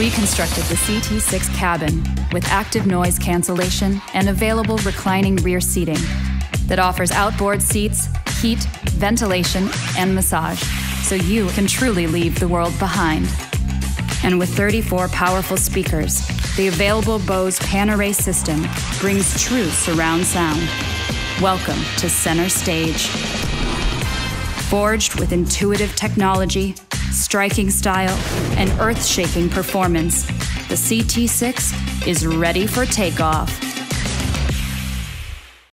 We constructed the CT6 cabin with active noise cancellation and available reclining rear seating that offers outboard seats, heat, ventilation, and massage, so you can truly leave the world behind. And with 34 powerful speakers, the available Bose Panaray system brings true surround sound. Welcome to Center Stage. Forged with intuitive technology, striking style, and earth shaking performance, the CT6 is ready for takeoff.